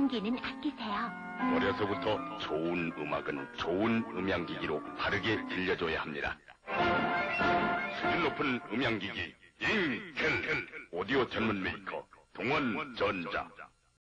향기는 아끼세요. 어려서부터 좋은 음악은 좋은 음향기기로 바르게 들려줘야 합니다. 수준 높은 음향기기 인켈 오디오 전문 메이커 동원전자